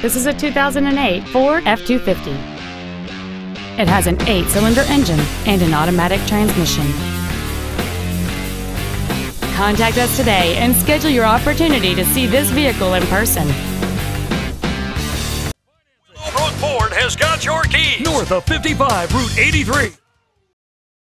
This is a 2008 Ford F-250. It has an eight-cylinder engine and an automatic transmission. Contact us today and schedule your opportunity to see this vehicle in person. Ford has got your key. North of 55, Route 83.